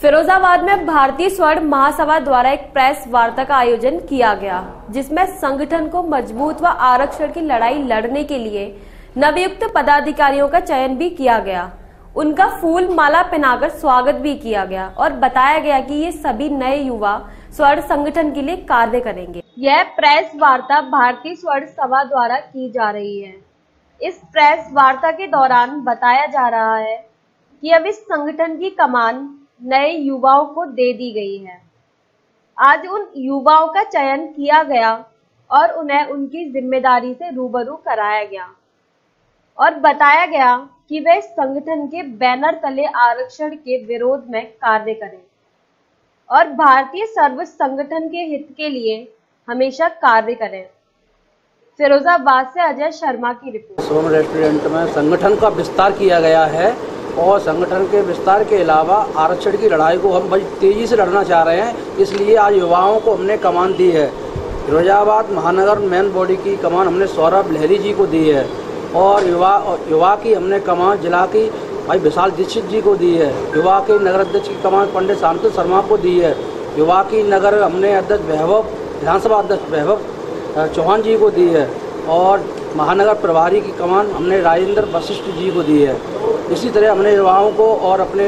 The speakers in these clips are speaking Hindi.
फिरोजाबाद में भारतीय स्वर्ण महासभा द्वारा एक प्रेस वार्ता का आयोजन किया गया, जिसमें संगठन को मज़बूत व आरक्षण की लड़ाई लड़ने के लिए नवयुक्त पदाधिकारियों का चयन भी किया गया। उनका फूल माला पहनाकर स्वागत भी किया गया और बताया गया कि ये सभी नए युवा स्वर्ण संगठन के लिए कार्य करेंगे। यह प्रेस वार्ता भारतीय स्वर्ण सभा द्वारा की जा रही है। इस प्रेस वार्ता के दौरान बताया जा रहा है कि अब इस संगठन की कमान नए युवाओं को दे दी गई है। आज उन युवाओं का चयन किया गया और उन्हें उनकी ज़िम्मेदारी से रूबरू कराया गया और बताया गया कि वे संगठन के बैनर तले आरक्षण के विरोध में कार्य करें और भारतीय सर्व संगठन के हित के लिए हमेशा कार्य करें। फिरोजाबाद से अजय शर्मा की रिपोर्ट। सोम रेस्टोरेंट में संगठन का विस्तार किया गया है। और संगठन के विस्तार के अलावा आरक्षण की लड़ाई को हम बड़ी तेज़ी से लड़ना चाह रहे हैं, इसलिए आज युवाओं को हमने कमान दी है। फिरोजाबाद महानगर मेन बॉडी की कमान हमने सौरभ लहरी जी को दी है और युवा युवा की हमने कमान जिला की भाई विशाल दीक्षित जी को दी है। युवा के नगर अध्यक्ष की कमान पंडित शांति शर्मा को दी है। युवा की नगर हमने अध्यक्ष वैभव, विधानसभा अध्यक्ष वैभव चौहान जी को दी है और महानगर प्रभारी की कमान हमने राजेंद्र वशिष्ठ जी को दी है। इसी तरह हमने युवाओं को और अपने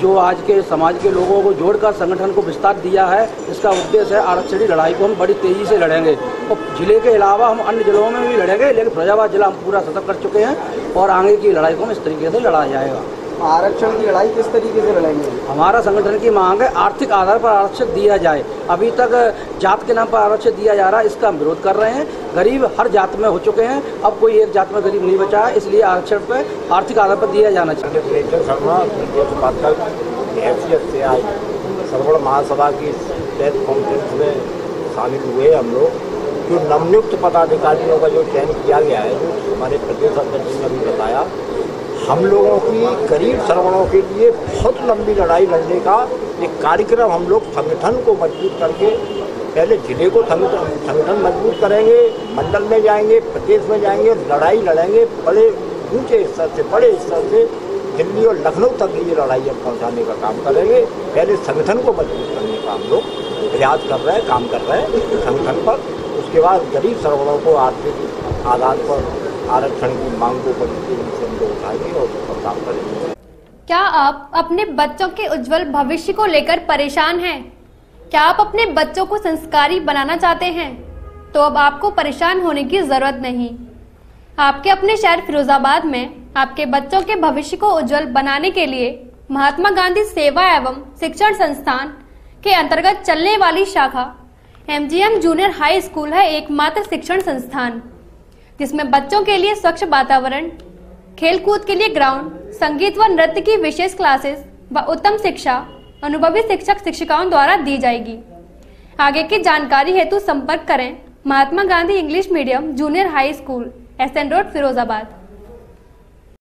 जो आज के समाज के लोगों को जोड़कर संगठन को विस्तार दिया है, इसका उद्देश्य है आरक्षणी लड़ाई को हम बड़ी तेज़ी से लड़ेंगे। और तो ज़िले के अलावा हम अन्य जिलों में भी लड़ेंगे, लेकिन फिरोजाबाद जिला हम पूरा सतर्क कर चुके हैं और आगे की लड़ाई को हम इस तरीके से लड़ा जाएगा। आरक्षण की लड़ाई किस तरीके से लड़ेंगे? हमारा संगठन की मांग है आर्थिक आधार पर आरक्षण दिया जाए। अभी तक जात के नाम पर आरक्षण दिया जा रहा है इसका हम विरोध कर रहे हैं। गरीब हर जात में हो चुके हैं अब कोई एक जात में गरीब नहीं बचा है इसलिए आरक्षण पर आर्थिक आधार पर दिया जाना चाहिए। से आज सर्वण महासभा की प्रेस कॉन्फ्रेंस में शामिल हुए हम लोग। जो नवनियुक्त पदाधिकारियों का जो चयन किया गया है जो हमारे प्रदेश अध्यक्ष ने अभी बताया हम लोगों की, गरीब श्रवणों के लिए बहुत लंबी लड़ाई लड़ने का एक कार्यक्रम हम लोग संगठन को मज़बूत करके, पहले ज़िले को संगठन मज़बूत करेंगे, मंडल में जाएँगे, प्रदेश में जाएँगे, लड़ाई लड़ेंगे, बड़े, ऊँचे स्तर से, बड़े स्तर से दिल्ली और लखनऊ तक ये लड़ाई अब पहुँचाने का काम करेंगे। पहले संगठन को मज़बूत करने का हम लोग प्रयास कर रहे हैं, काम कर रहे हैं संगठन पर। उसके बाद गरीब श्रवणों को आर्थिक आधार पर आरक्षण की मांग को हम लोग उठाएँगे और उस पर काम करेंगे क्या आप अपने बच्चों के उज्जवल भविष्य को लेकर परेशान हैं? क्या आप अपने बच्चों को संस्कारी बनाना चाहते हैं तो अब आपको परेशान होने की ज़रूरत नहीं आपके अपने शहर फिरोजाबाद में आपके बच्चों के भविष्य को उज्जवल बनाने के लिए महात्मा गांधी सेवा एवं शिक्षण संस्थान के अंतर्गत चलने वाली शाखा एमजीएम जूनियर हाई स्कूल है एकमात्र शिक्षण संस्थान, जिसमें बच्चों के लिए स्वच्छ वातावरण खेलकूद के लिए ग्राउंड, संगीत व नृत्य की विशेष क्लासेस व उत्तम शिक्षा, अनुभवी शिक्षक शिक्षिकाओं द्वारा दी जाएगी। आगे की जानकारी हेतु संपर्क करें Mahatma Gandhi English medium junior high school, S N road, Firozabad.